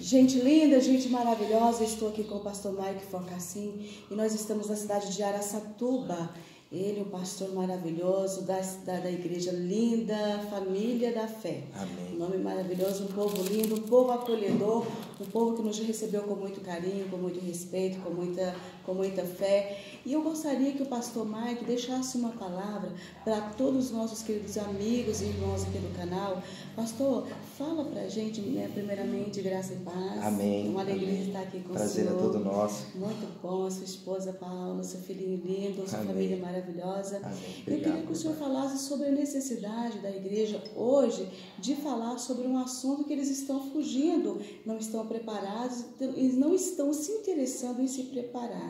Gente linda, gente maravilhosa, estou aqui com o pastor Mike Focassim e nós estamos na cidade de Araçatuba. Ele, um pastor maravilhoso da, da, da, igreja linda, família da fé. Amém. Um nome maravilhoso, um povo lindo, um povo acolhedor, um povo que nos recebeu com muito carinho, com muito respeito, com muita, com muita fé. E eu gostaria que o pastor Mike deixasse uma palavra para todos os nossos queridos amigos e irmãos aqui do canal. Pastor, fala para a gente, né, primeiramente, graça e paz. Amém. Uma alegria Amém. estar aqui com Prazer o senhor. é todo nosso. Muito bom, a sua esposa Paula, seu filhinho lindo, sua Amém. família maravilhosa. Amém. Eu queria Obrigado, que o senhor falasse sobre a necessidade da igreja hoje de falar sobre um assunto que eles estão fugindo, não estão preparados, eles não estão se interessando em se preparar,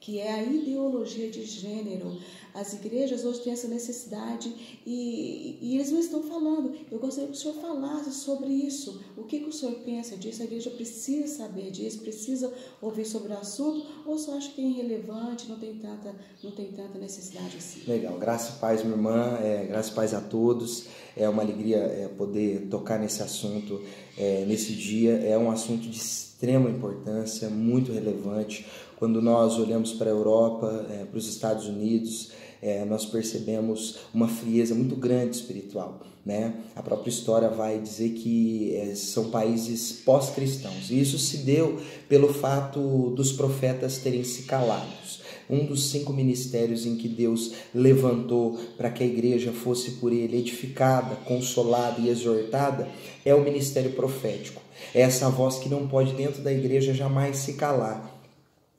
que é a ideologia de gênero. As igrejas hoje têm essa necessidade e, e eles não estão falando. Eu gostaria que o senhor falasse sobre isso. O que, que o senhor pensa disso? A igreja precisa saber disso, precisa ouvir sobre o assunto, ou só acha que é irrelevante, não tem tanta, não tem tanta necessidade assim? Legal, graça e paz, minha irmã, é, graça e paz a todos. É uma alegria é, poder tocar nesse assunto é, nesse dia. É um assunto de extrema importância, muito relevante. Quando nós olhamos para a Europa, é, para os Estados Unidos, é, nós percebemos uma frieza muito grande espiritual. Né? A própria história vai dizer que é, são países pós-cristãos. E isso se deu pelo fato dos profetas terem se calados um dos cinco ministérios em que Deus levantou para que a igreja fosse por ele edificada, consolada e exortada é o ministério profético. É essa voz que não pode dentro da igreja jamais se calar.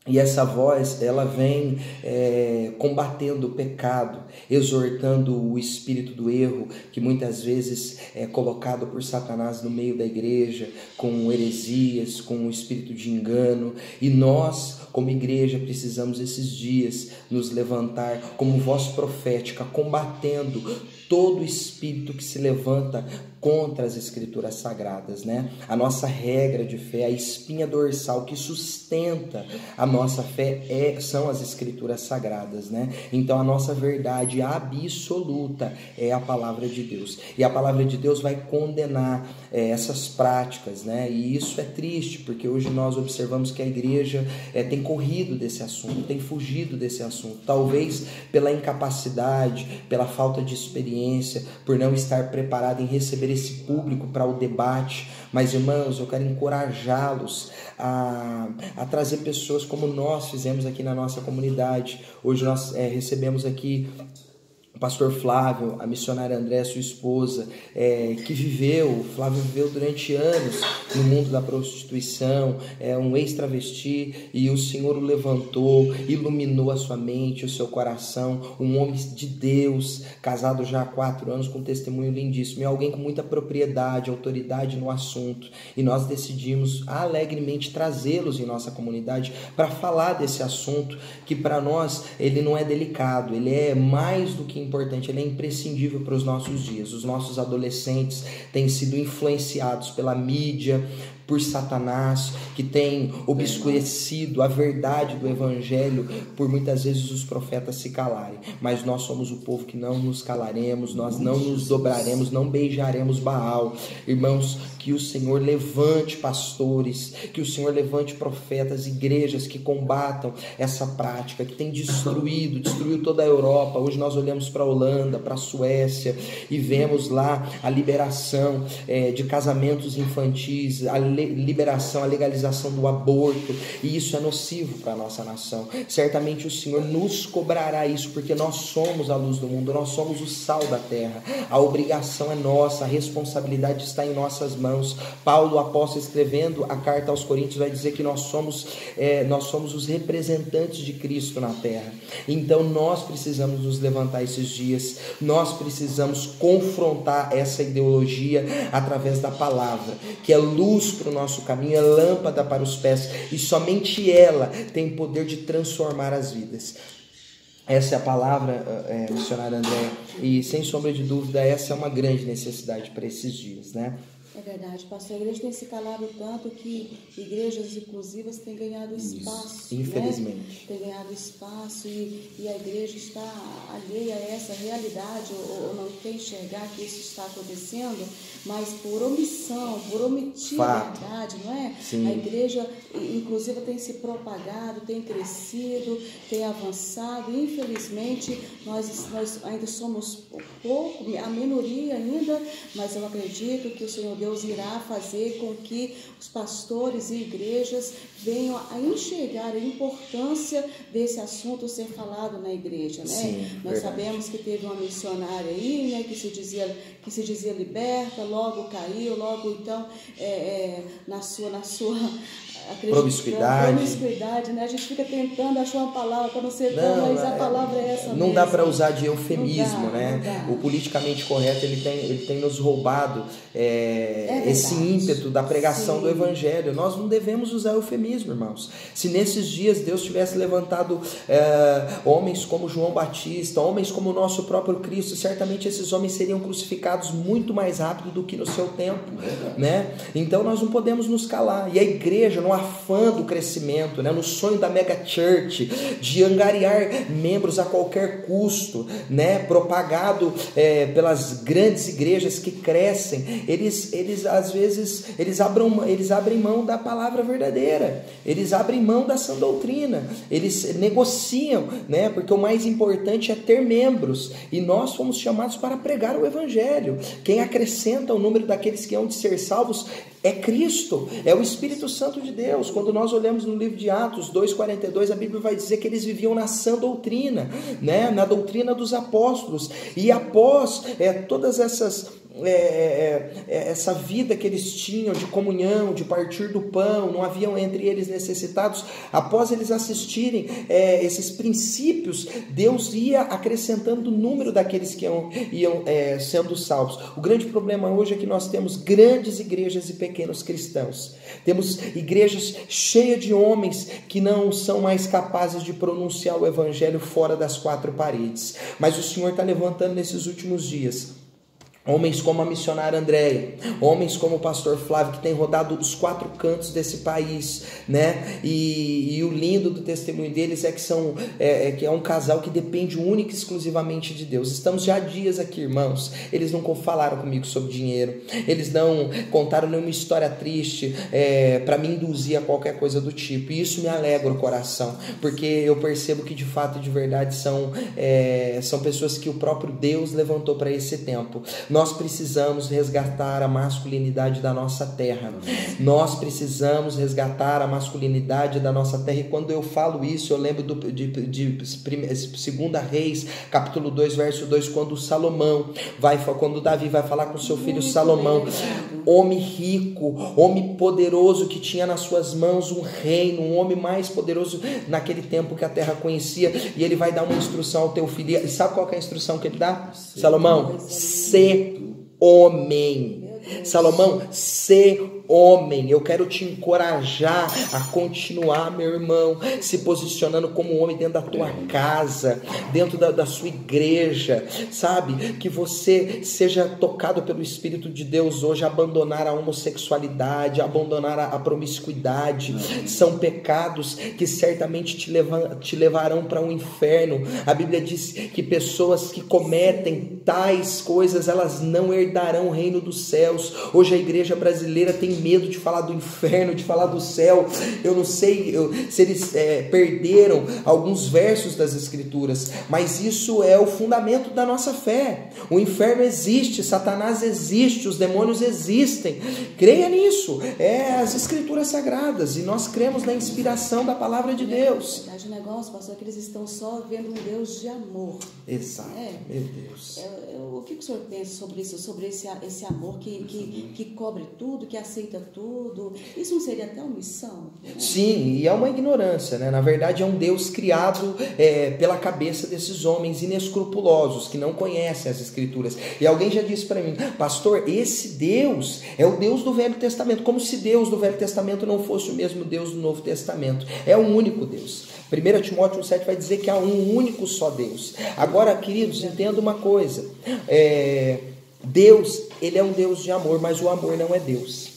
E essa voz, ela vem é, combatendo o pecado, exortando o espírito do erro, que muitas vezes é colocado por Satanás no meio da igreja, com heresias, com o espírito de engano. E nós, como igreja, precisamos esses dias nos levantar como voz profética, combatendo todo espírito que se levanta contra as escrituras sagradas, né? A nossa regra de fé, a espinha dorsal que sustenta a nossa fé é, são as escrituras sagradas, né? Então a nossa verdade absoluta é a palavra de Deus. E a palavra de Deus vai condenar é, essas práticas, né? E isso é triste, porque hoje nós observamos que a igreja é, tem corrido desse assunto, tem fugido desse assunto, talvez pela incapacidade, pela falta de experiência, por não estar preparado em receber esse público para o debate. Mas, irmãos, eu quero encorajá-los a, a trazer pessoas como nós fizemos aqui na nossa comunidade. Hoje nós é, recebemos aqui pastor Flávio, a missionária André, sua esposa, é, que viveu, Flávio viveu durante anos no mundo da prostituição, é um ex-travesti, e o Senhor o levantou, iluminou a sua mente, o seu coração, um homem de Deus, casado já há quatro anos, com um testemunho lindíssimo, e alguém com muita propriedade, autoridade no assunto, e nós decidimos alegremente trazê-los em nossa comunidade para falar desse assunto, que para nós ele não é delicado, ele é mais do que importante, ele é imprescindível para os nossos dias. Os nossos adolescentes têm sido influenciados pela mídia, por Satanás, que tem obscurecido a verdade do evangelho por muitas vezes os profetas se calarem. Mas nós somos o povo que não nos calaremos, nós não nos dobraremos, não beijaremos Baal. Irmãos, que o Senhor levante pastores, que o Senhor levante profetas, igrejas que combatam essa prática que tem destruído, destruiu toda a Europa. Hoje nós olhamos para a Holanda, para a Suécia e vemos lá a liberação é, de casamentos infantis, a liberação, a legalização do aborto, e isso é nocivo para a nossa nação. Certamente o Senhor nos cobrará isso, porque nós somos a luz do mundo, nós somos o sal da terra. A obrigação é nossa, a responsabilidade está em nossas mãos. Paulo, apóstolo, escrevendo a carta aos Coríntios, vai dizer que nós somos, é, nós somos os representantes de Cristo na terra. Então nós precisamos nos levantar esses dias, nós precisamos confrontar essa ideologia através da palavra, que é luz para o nosso caminho, é lâmpada para os pés, e somente ela tem poder de transformar as vidas. Essa é a palavra, é, missionário André, e sem sombra de dúvida, essa é uma grande necessidade para esses dias, né? É verdade, pastor. A igreja tem se calado tanto que igrejas inclusivas têm ganhado espaço. Né? Infelizmente. Né? Tem ganhado espaço e, e, a igreja está alheia a essa realidade ou, ou, não quer enxergar que isso está acontecendo, mas por omissão, por omitir a verdade, não é? Sim. A igreja inclusiva tem se propagado, tem crescido, tem avançado. E, infelizmente, nós, nós ainda somos pouco, a minoria ainda, mas eu acredito que o Senhor Deus irá fazer com que os pastores e igrejas venham a enxergar a importância desse assunto ser falado na igreja, né? Sim, Nós verdade. sabemos que teve uma missionária aí, né, que se dizia que se dizia liberta, logo caiu, logo então é, é, na sua na sua promiscuidade. Promiscuidade, né? A gente fica tentando achar uma palavra para não ser tão, mas a é, palavra é essa Não mesmo. dá para usar de eufemismo, dá, né? O politicamente correto ele tem, ele tem nos roubado é, é esse ímpeto da pregação Sim. do evangelho. Nós não devemos usar eufemismo, irmãos. Se nesses dias Deus tivesse levantado é, homens como João Batista, homens como o nosso próprio Cristo, certamente esses homens seriam crucificados muito mais rápido do que no seu tempo, né? Então nós não podemos nos calar. E a igreja não afã do crescimento, né? no sonho da mega church, de angariar membros a qualquer custo, né? propagado é, pelas grandes igrejas que crescem, eles, eles às vezes eles, abram, eles abrem mão da palavra verdadeira, eles abrem mão da sã doutrina, eles negociam, né? porque o mais importante é ter membros, e nós fomos chamados para pregar o evangelho. Quem acrescenta o número daqueles que hão de ser salvos é Cristo, é o Espírito Santo de Deus. Quando nós olhamos no livro de Atos 2:42, a Bíblia vai dizer que eles viviam na sã doutrina, né? na doutrina dos apóstolos. E após é, todas essas é, é, é, essa vida que eles tinham de comunhão, de partir do pão, não haviam entre eles necessitados. Após eles assistirem é, esses princípios, Deus ia acrescentando o número daqueles que iam, iam é, sendo salvos. O grande problema hoje é que nós temos grandes igrejas e pequenos cristãos. Temos igrejas cheias de homens que não são mais capazes de pronunciar o evangelho fora das quatro paredes. Mas o Senhor está levantando nesses últimos dias Homens como a missionária Andréia, homens como o pastor Flávio, que tem rodado os quatro cantos desse país, né? E, e o lindo do testemunho deles é que são é, é, que é um casal que depende única e exclusivamente de Deus. Estamos já há dias aqui, irmãos. Eles não falaram comigo sobre dinheiro, eles não contaram nenhuma história triste é, para me induzir a qualquer coisa do tipo. E isso me alegra o coração, porque eu percebo que de fato e de verdade são, é, são pessoas que o próprio Deus levantou para esse tempo. Nós precisamos resgatar a masculinidade da nossa terra. Nós precisamos resgatar a masculinidade da nossa terra. E quando eu falo isso, eu lembro do, de, de, de Segunda Reis, capítulo 2, verso 2, quando Salomão vai, quando Davi vai falar com seu filho Salomão, homem rico, homem poderoso que tinha nas suas mãos um reino, um homem mais poderoso naquele tempo que a terra conhecia, e ele vai dar uma instrução ao teu filho. E sabe qual é a instrução que ele dá? Salomão, ser homem. Salomão, ser homem. Eu quero te encorajar a continuar, meu irmão, se posicionando como homem dentro da tua casa, dentro da, da sua igreja, sabe? Que você seja tocado pelo Espírito de Deus hoje, abandonar a homossexualidade, abandonar a, a promiscuidade. São pecados que certamente te, levam, te levarão para um inferno. A Bíblia diz que pessoas que cometem tais coisas, elas não herdarão o reino dos céus. Hoje a igreja brasileira tem medo de falar do inferno, de falar do céu. Eu não sei eu, se eles é, perderam alguns versos das Escrituras, mas isso é o fundamento da nossa fé. O inferno existe, Satanás existe, os demônios existem. Creia nisso. É as Escrituras sagradas e nós cremos na inspiração da palavra de Deus. O negócio, pastor, é que eles estão só vendo um Deus de amor. Exato. É. Meu Deus. É, o que o senhor pensa sobre isso, sobre esse, esse amor que, que, que cobre tudo, que aceita tudo. Isso não seria até omissão? Né? Sim, e é uma ignorância, né? Na verdade, é um Deus criado é, pela cabeça desses homens inescrupulosos que não conhecem as Escrituras. E alguém já disse para mim, pastor, esse Deus é o Deus do Velho Testamento, como se Deus do Velho Testamento não fosse o mesmo Deus do Novo Testamento. É um único Deus. 1 Timóteo 7 vai dizer que há um único só Deus. Agora, queridos, entenda uma coisa. É, Deus, ele é um Deus de amor, mas o amor não é Deus.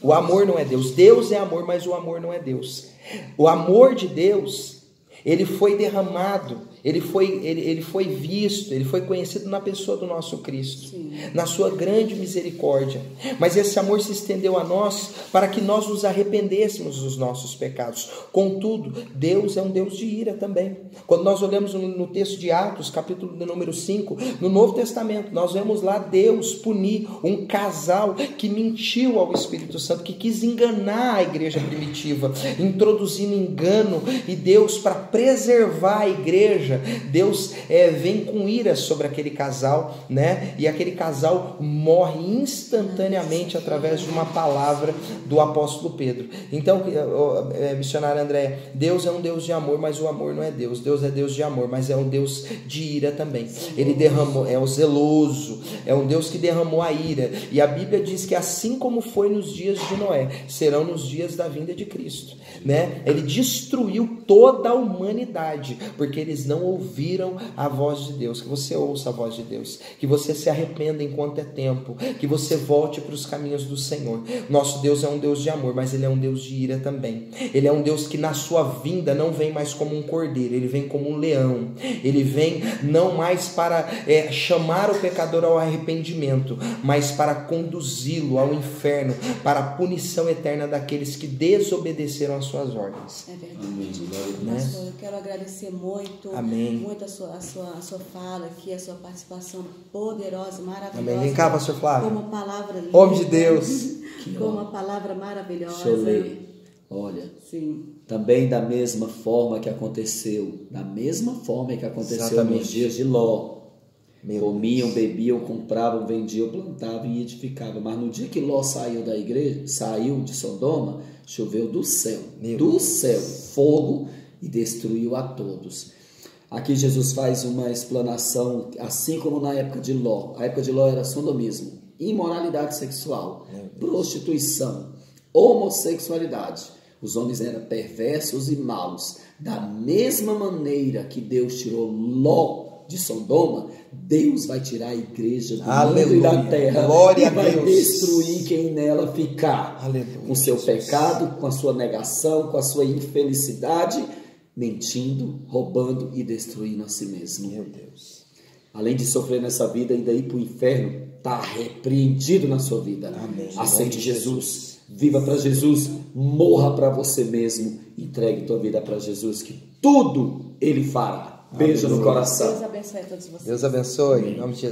O amor não é Deus. Deus é amor, mas o amor não é Deus. O amor de Deus, ele foi derramado, ele foi, ele, ele foi visto, ele foi conhecido na pessoa do nosso Cristo, Sim. na sua grande misericórdia. Mas esse amor se estendeu a nós para que nós nos arrependêssemos dos nossos pecados. Contudo, Deus é um Deus de ira também. Quando nós olhamos no, texto de Atos, capítulo número 5, no Novo Testamento, nós vemos lá Deus punir um casal que mentiu ao Espírito Santo, que quis enganar a igreja primitiva, introduzindo engano, e Deus, para preservar a igreja, Deus é, vem com ira sobre aquele casal, né? E aquele casal morre instantaneamente através de uma palavra do apóstolo Pedro. Então, é, missionário André, Deus é um Deus de amor, mas o amor não é Deus. Deus é Deus de amor, mas é um Deus de ira também. Ele derramou, é o zeloso, é um Deus que derramou a ira. E a Bíblia diz que assim como foi nos dias de Noé, serão nos dias da vinda de Cristo, né? Ele destruiu toda a humanidade, porque eles não ouviram a voz de Deus. Que você ouça a voz de Deus, que você se arrependa enquanto é tempo, que você volte para os caminhos do Senhor. Nosso Deus é um Deus de amor, mas ele é um Deus de ira também. Ele é um Deus que na sua vinda não vem mais como um cordeiro, ele vem como um leão. Ele vem não mais para é, chamar o pecador ao arrependimento, mas para conduzi-lo ao inferno, para a punição eterna daqueles que desobedeceram às suas ordens. É verdade. Amém. Né? Pastor, eu quero agradecer muito, Amém. Muito a sua, a, sua, a sua fala aqui, a sua participação poderosa, maravilhosa. Amém. Vem cá, pastor Flávio. Como palavra linda. Homem de Deus. Como uma palavra maravilhosa. Deixa eu ler. Olha, Sim. também da mesma forma que aconteceu, da mesma forma que aconteceu Exatamente. nos dias de Ló. Meu Comiam, bebiam, compravam, vendiam, plantavam e edificavam. Mas no dia que Ló saiu da igreja, saiu de Sodoma, choveu do céu, Meu do céu, fogo e destruiu a todos. Aqui Jesus faz uma explanação, assim como na época de Ló. A época de Ló era sodomismo, imoralidade sexual, prostituição, homossexualidade. Os homens eram perversos e maus. Da mesma maneira que Deus tirou Ló de Sodoma, Deus vai tirar a igreja do mundo e da terra Glória e vai destruir quem nela ficar Aleluia, com seu Jesus. pecado, com a sua negação, com a sua infelicidade, mentindo, roubando e destruindo a si mesmo. Meu Deus. Além de sofrer nessa vida, ainda ir para o inferno, está repreendido na sua vida. Amém. Aceite Jesus, viva para Jesus, morra para você mesmo, entregue tua vida para Jesus, que tudo Ele fará. Beijo no coração. Deus abençoe a todos vocês. Deus abençoe. Em nome de Jesus.